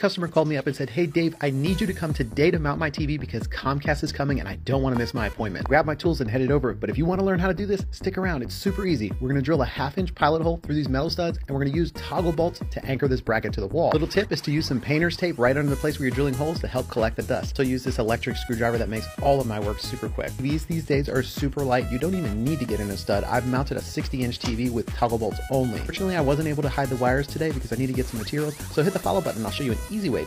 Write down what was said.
Customer called me up and said, Hey Dave, I need you to come today to mount my TV because Comcast is coming and I don't want to miss my appointment. Grab my tools and headed over. But if you want to learn how to do this, stick around. It's super easy. We're going to drill a half inch pilot hole through these metal studs and we're going to use toggle bolts to anchor this bracket to the wall. Little tip is to use some painter's tape right under the place where you're drilling holes to help collect the dust. So use this electric screwdriver that makes all of my work super quick. TVs these days are super light. You don't even need to get in a stud. I've mounted a 60 inch TV with toggle bolts only. Fortunately, I wasn't able to hide the wires today because I need to get some materials. So hit the follow button I'll show you an easy way